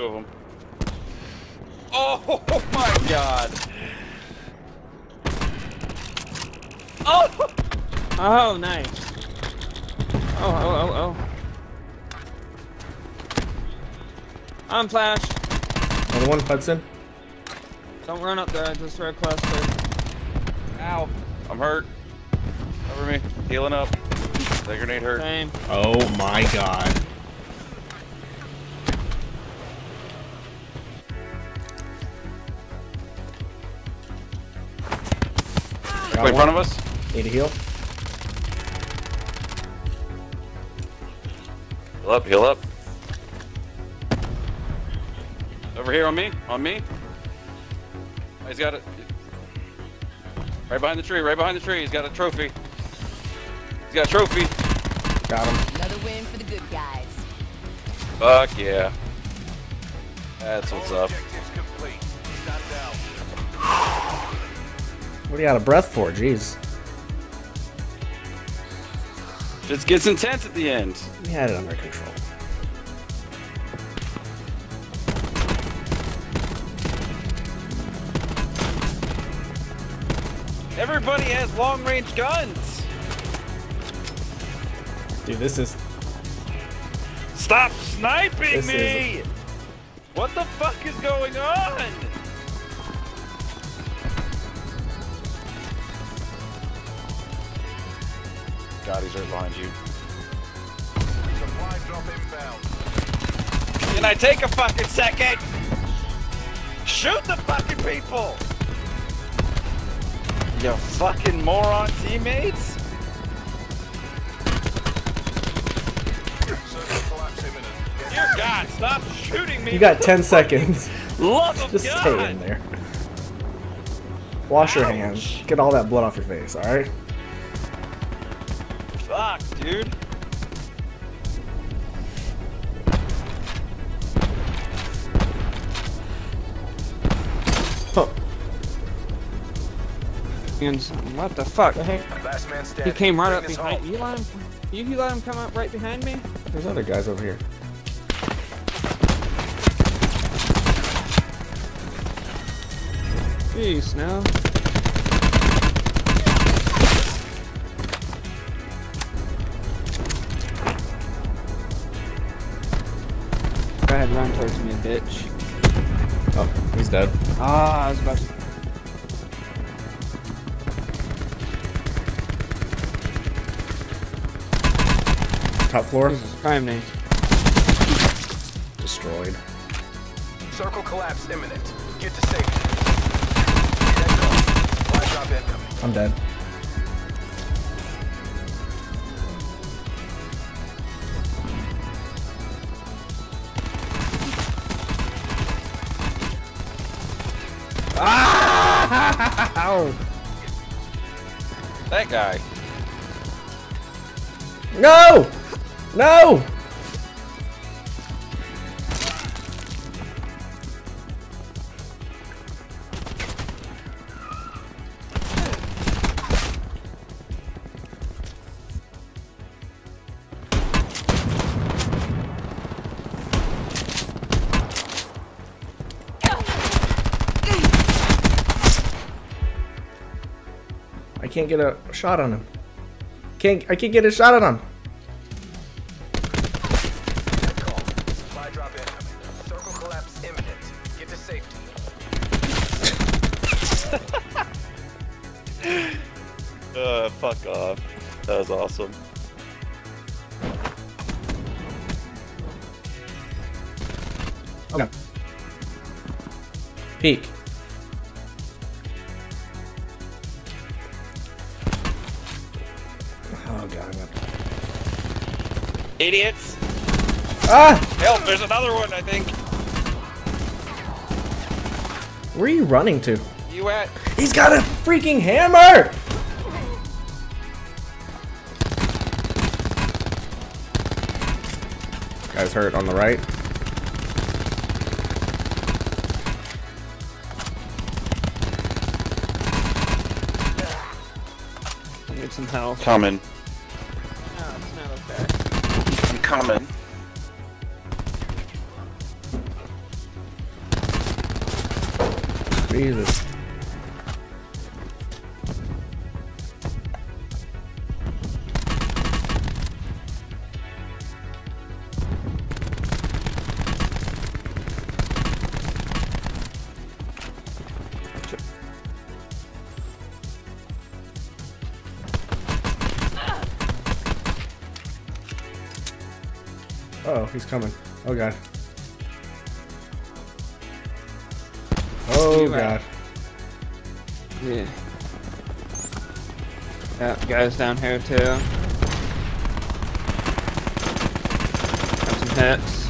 Two of them. Oh, oh, my god. Oh! Oh, nice. Oh, oh, oh, oh. I'm flash. Another one, Hudson. Don't run up there. I just real cluster. Ow. I'm hurt. Cover me. Healing up. That grenade hurt. Same. Oh my god. Need a heal? Heal up, heal up. Over here on me, on me. Oh, He's got it. Right behind the tree, right behind the tree. He's got a trophy. He's got a trophy. Got him. Another win for the good guys. Fuck yeah. That's what's up. What are you out of breath for? Jeez. Just gets intense at the end. We had it under control. Everybody has long range guns. Dude, this is Stop sniping This me! What the fuck is going on? God, right behind you. Can I take a fucking second? Shoot the fucking people! You fucking moron teammates! Dear God, stop shooting me! You got 10 seconds. Love Just God! stay in there. Wash your hands. Get all that blood off your face, alright? Fuck, dude. Huh. And what the fuck? Last man He came right Bring up behind. home. You let him. You, you let him come up right behind me. There's other guys over here. Jeez, no. Go ahead, run towards me, bitch. Oh, he's dead. Ah, I was about to. Top floor. Jesus, crime name. Destroyed. Circle collapse imminent. Get to safety. Dead zone. Supply drop incoming. I'm dead. Ow! That guy. No! No! Can't get a shot on him. Can't I can't get a shot on him. Dead call. Supply drop incoming. Circle collapse imminent. Get to safety. Uh, fuck off. That was awesome. No. Peek. Idiots! Ah! Help, there's another one, I think. Where are you running to? You at? He's got a freaking hammer! Guy's hurt on the right. I need some help. Coming. Jesus. Oh, he's coming. Oh god. Oh You god. Yeah. Yeah, guys down here too. Got some hits.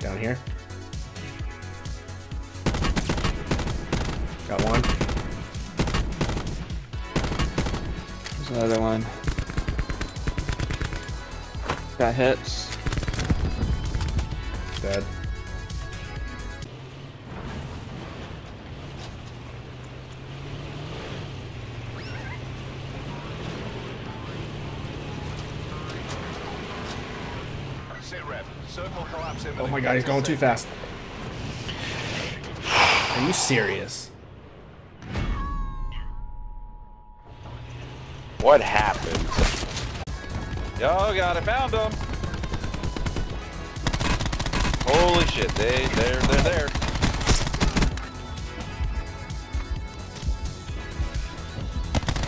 Down here. Got one. There's another one. Got hits. Dead. Sit rep. Circle collapse imminent. Oh my god, he's going too fast. Are you serious? What happened? Yo, got it. Found them. Holy shit. They, they're, they're there.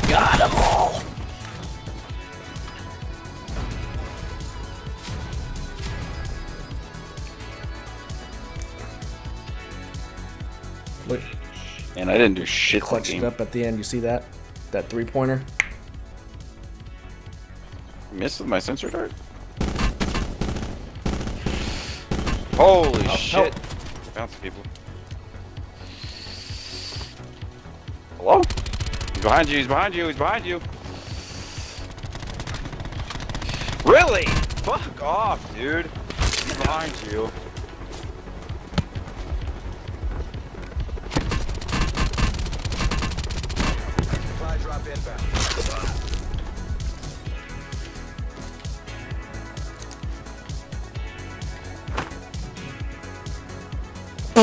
Got them all. Look, And I didn't do shit. that clutched game. it up at the end. You see that? That three pointer? Missed with my sensor dart. Holy shit. Found some people. Hello? He's behind you, he's behind you, he's behind you. Really? Fuck off, dude. He's behind you. Supply drop inbound.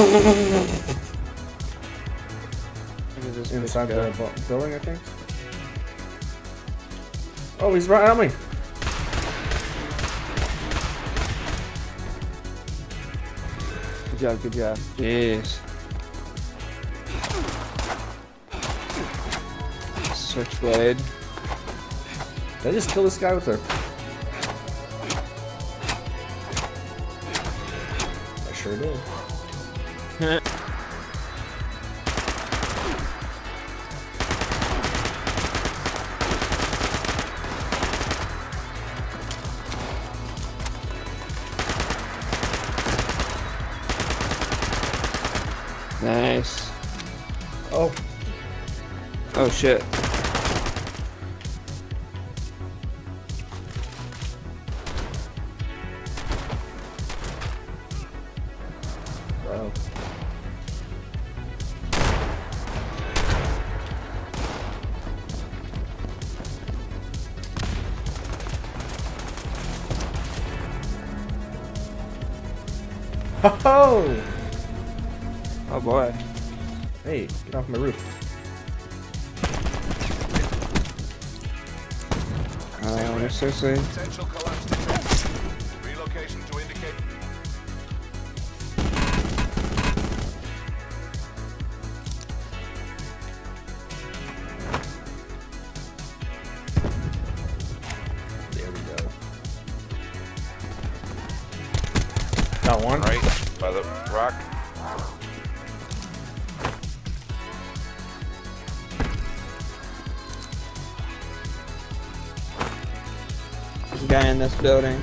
Inside the building, I think. Oh, he's right on me. Good job, good job. Jeez. Switchblade. Did I just kill this guy with her? I sure did. nice. Oh, Oh shit. Ho ho! Oh boy. Hey, get off my roof. Uh, seriously. Potential collapse detected. Relocation to indicate. There we go. Got one. Right by the rock. There's a guy in this building.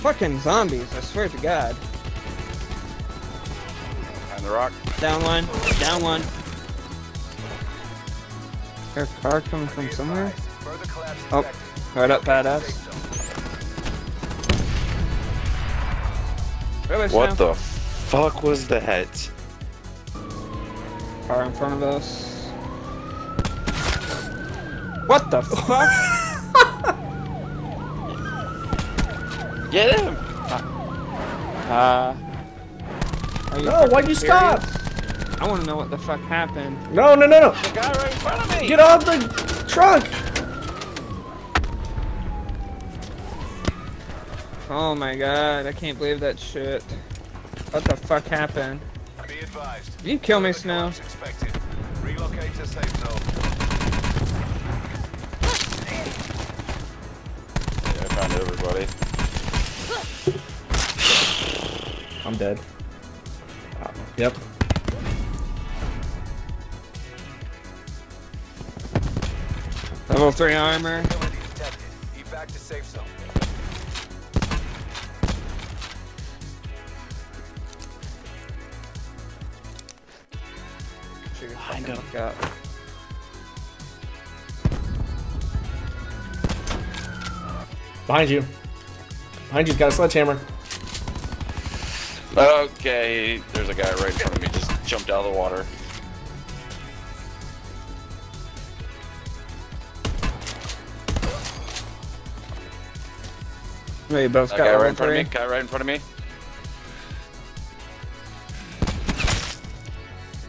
Fucking zombies, I swear to god. Behind the rock. Down one, down one. There a car coming from somewhere? Oh, detected. right up badass. What Sam? the fuck was that? Car in front of us. What the fuck? Get him! Uh. are No, why'd you stop? I want to know what the fuck happened. No, no, no, no. The guy right in front of me! Get off the truck. Oh my god, I can't believe that shit. What the fuck happened? Be advised. Did you kill me, Snow? Expected. Relocate to safe zone. Yeah, I found everybody. I'm dead. Uh, yep. Level 3 armor. Ability detected. Evac to safe zone. Shoot, fucking look up. Behind you. Behind you's got a sledgehammer. Okay, there's a guy right in front of me, just jumped out of the water. Wait, both That got guy right in front of me, guy right in front of me.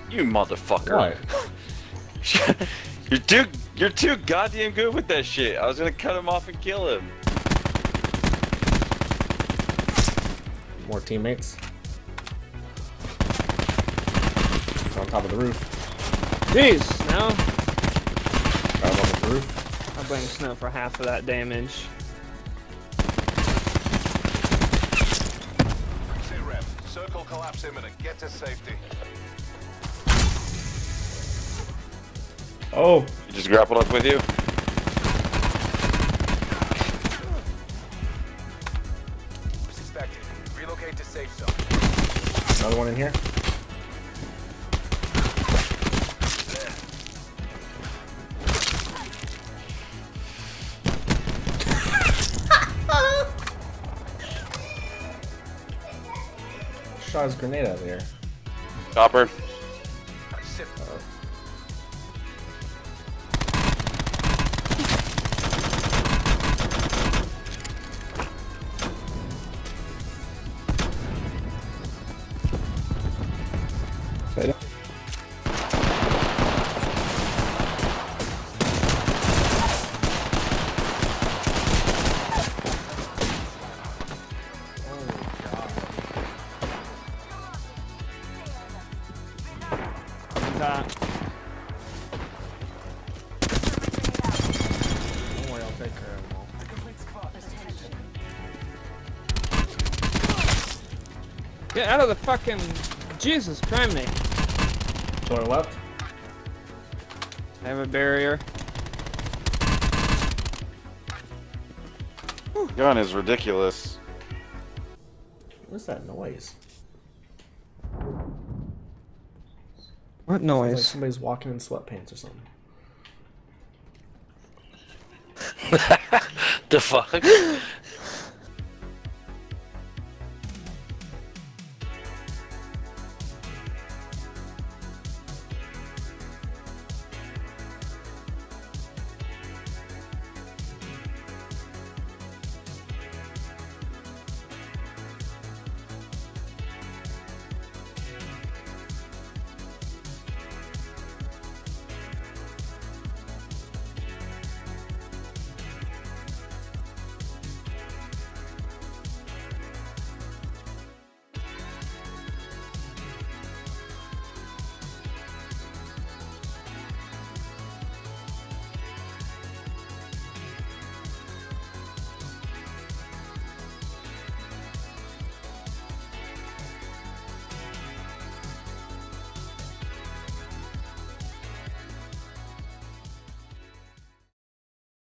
You motherfucker. What? you're too you're too goddamn good with that shit. I was gonna cut him off and kill him. More teammates. on top of the roof. Jeez, Snow. Guys on the roof. I'll blame Snow for half of that damage. Sit rep. Circle collapse imminent. Get to safety. Oh, He just grappled up with you. Suspected. Relocate to safe zone. another one in here. Shot his grenade out of the air. Out of the fucking. Jesus, crime me. To our left. I have a barrier. Gun is ridiculous. What's that noise? What It's like noise? somebody's walking in sweatpants or something. The fuck?